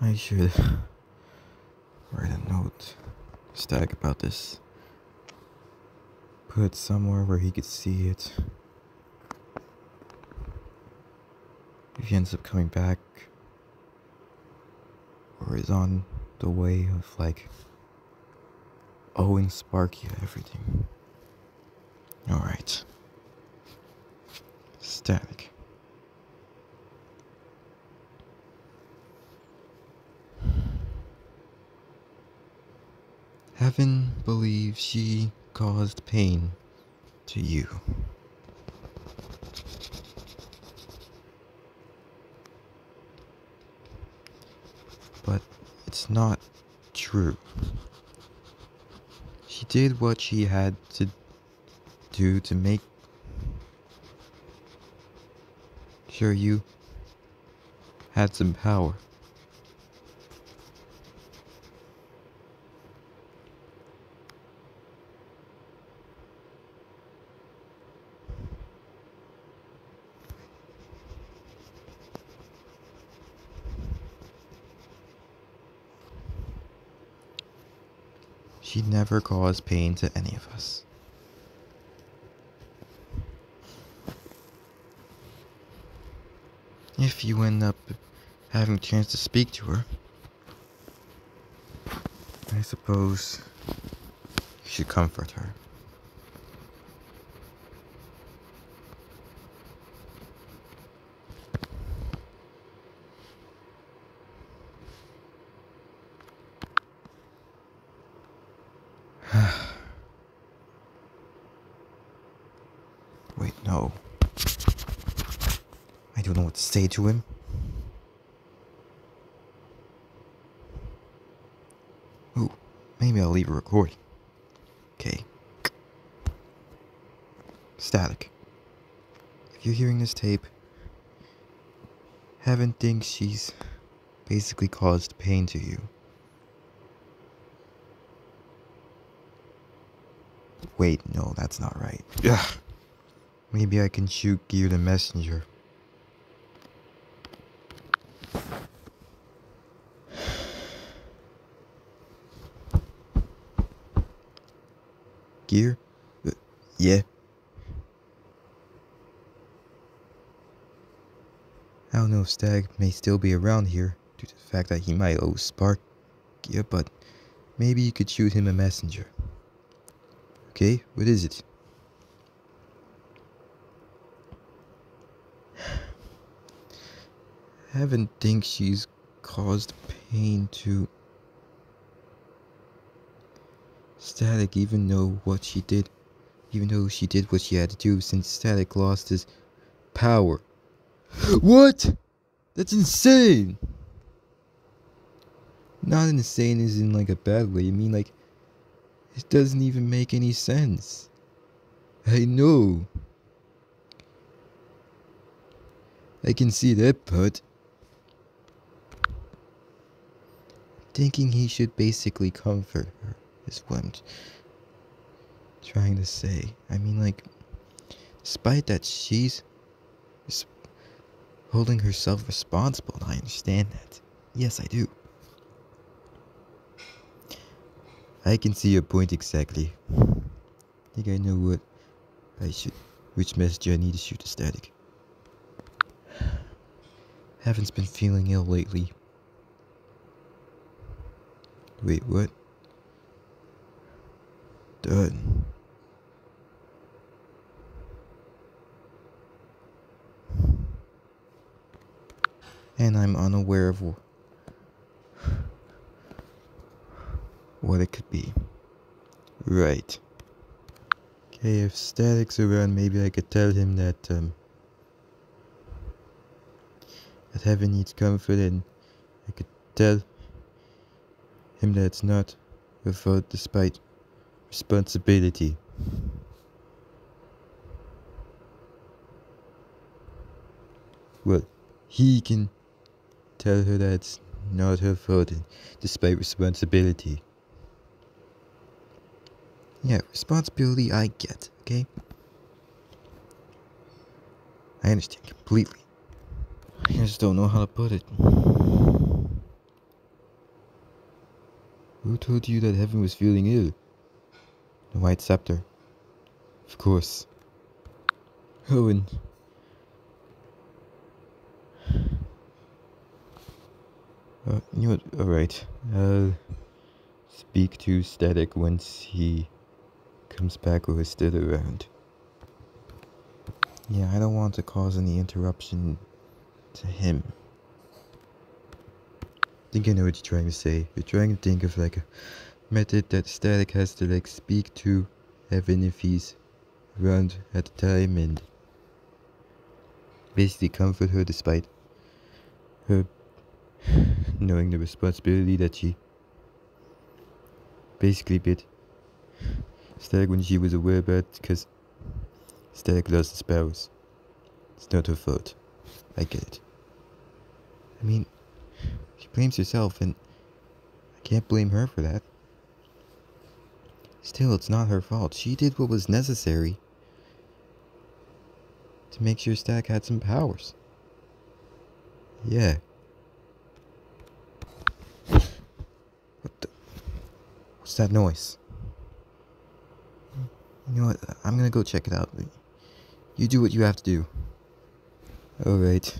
I should write a note, Static, about this. Put it somewhere where he could see it. If he ends up coming back, or is on the way of like owing Sparky everything. Alright. Static. Heaven believes she caused pain to you. But it's not true. She did what she had to do to make sure you had some power. She never caused pain to any of us. If you end up having a chance to speak to her, I suppose you should comfort her. Wait, no. I don't know what to say to him. Ooh, maybe I'll leave a recording. Okay. Static. If you're hearing this tape, Heaven thinks she's basically caused pain to you. Wait, no, that's not right. Ugh. Maybe I can shoot Gear the messenger. Gear? Uh, yeah. I don't know if Static may still be around here due to the fact that he might owe Spark Gear, but maybe you could shoot him a messenger. Okay, what is it? Heaven thinks she's caused pain to Static even though what she did even though she did what she had to do since Static lost his power. What? That's insane! Not insane as in like a bad way, I mean like it doesn't even make any sense. I know. I can see that part. Thinking he should basically comfort her is what I'm trying to say. I mean, like, despite that she's holding herself responsible, and I understand that. Yes, I do. I can see your point exactly. I think I know what I should, which message I need to shoot to static. Haven't been feeling ill lately. Wait, what? Done. And I'm unaware of what it could be. Right. Okay, if Static's around, maybe I could tell him that, um, that heaven needs comfort and I could tell him that's not without despite responsibility. Well, he can tell her that it's not her fault despite responsibility. Yeah, responsibility I get, okay? I understand completely. I just don't know how to put it. Who told you that heaven was feeling ill? The White Scepter. Of course. Owen. Uh, you know what? Alright. I'll speak to Static once he comes back or is still around. Yeah, I don't want to cause any interruption to him. I think I know what you're trying to say. You're trying to think of like a method that Static has to like speak to Heaven if he's around at the time and basically comfort her despite her knowing the responsibility that she basically bit Static when she was aware about because Static lost the sparrows. It's not her fault. I get it. I mean, she blames herself and I can't blame her for that. Still, it's not her fault. She did what was necessary to make sure Static had some powers. Yeah. What the? What's that noise? You know what? I'm gonna go check it out. You do what you have to do. Alright.